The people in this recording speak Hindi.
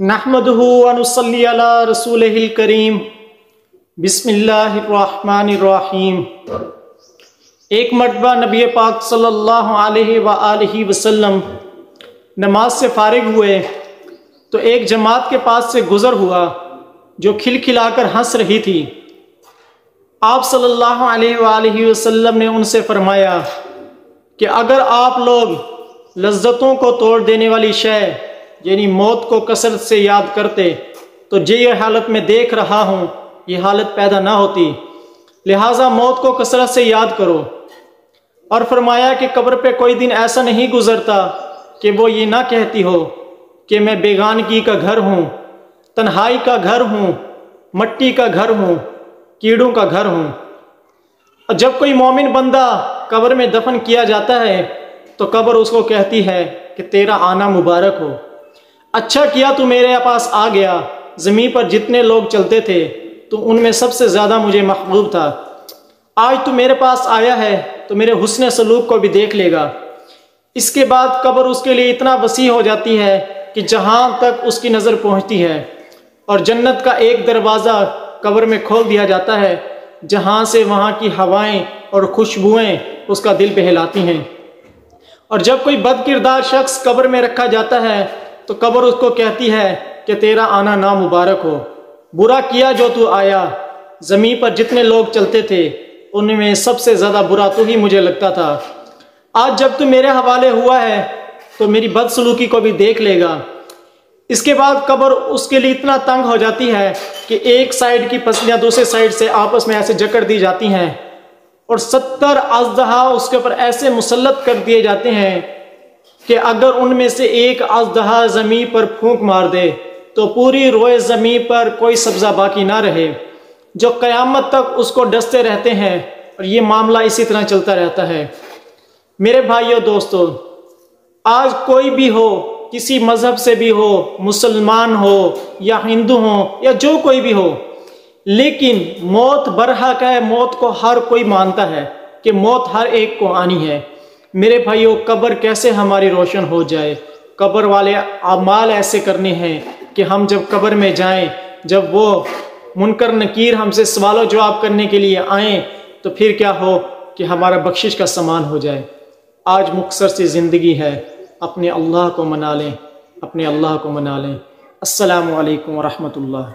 नहमदनसली रसूल करीम बिस्मिल्लाहिर्रहमानिर्रहीम एक मरतबा नबी पाक सल्लल्लाहु अलैहि वसल्लम नमाज़ से फारिग हुए तो एक जमात के पास से गुज़र हुआ जो खिलखिलाकर हंस रही थी आप सल्लल्लाहु अलैहि वसल्लम ने उनसे फरमाया कि अगर आप लोग लज्जतों को तोड़ देने वाली शय यानी मौत को कसरत से याद करते तो जे ये हालत में देख रहा हूँ, ये हालत पैदा ना होती। लिहाजा मौत को कसरत से याद करो। और फरमाया कि कब्र पे कोई दिन ऐसा नहीं गुजरता कि वो ये ना कहती हो कि मैं बेगानगी का घर हूँ, तन्हाई का घर हूँ, मट्टी का घर हूँ, कीड़ों का घर हूँ। और जब कोई मोमिन बंदा कब्र में दफन किया जाता है तो कब्र उसको कहती है कि तेरा आना मुबारक हो। अच्छा किया तू मेरे पास आ गया। ज़मीन पर जितने लोग चलते थे तो उनमें सबसे ज़्यादा मुझे महबूब था। आज तू मेरे पास आया है तो मेरे हुसन सलूक को भी देख लेगा। इसके बाद कब्र उसके लिए इतना वसी हो जाती है कि जहाँ तक उसकी नज़र पहुँचती है। और जन्नत का एक दरवाज़ा कब्र में खोल दिया जाता है, जहाँ से वहाँ की हवाएँ और खुशबुएँ उसका दिल बहलाती हैं। और जब कोई बद किरदार शख्स कब्र में रखा जाता है तो कब्र उसको कहती है कि तेरा आना ना मुबारक हो। बुरा किया जो तू आया, ज़मीन पर जितने लोग चलते थे, उनमें सबसे ज़्यादा बुरा तो ही मुझे लगता था। आज जब तू मेरे हवाले हुआ है तो मेरी बदसलूकी को भी देख लेगा। इसके बाद कब्र उसके लिए इतना तंग हो जाती है कि एक साइड की पसलियाँ दूसरे साइड से आपस में ऐसे जकड़ दी जाती हैं और सत्तर अजदहा उसके ऊपर ऐसे मुसलत कर दिए जाते हैं कि अगर उनमें से एक अजदहा ज़मीन पर फूंक मार दे तो पूरी रोए ज़मीन पर कोई सब्ज़ा बाकी ना रहे। जो क़यामत तक उसको डसते रहते हैं, और ये मामला इसी तरह चलता रहता है। मेरे भाइयों, दोस्तों, आज कोई भी हो, किसी मज़हब से भी हो, मुसलमान हो, या हिंदू हो, या जो कोई भी हो, लेकिन मौत बरहक है, मौत को हर कोई मानता है कि मौत हर एक को आनी है। मेरे भाइयों, कब्र कैसे हमारी रोशन हो जाए? कब्र वाले अमाल ऐसे करने हैं कि हम जब कब्र में जाएँ, जब वो मुनकर नकीर हमसे सवालों जवाब करने के लिए आए तो फिर क्या हो कि हमारा बख्शिश का सामान हो जाए? आज मुख्तर सी ज़िंदगी है। अपने अल्लाह को मना लें, अपने अल्लाह को मना लें। असलकम वरहमल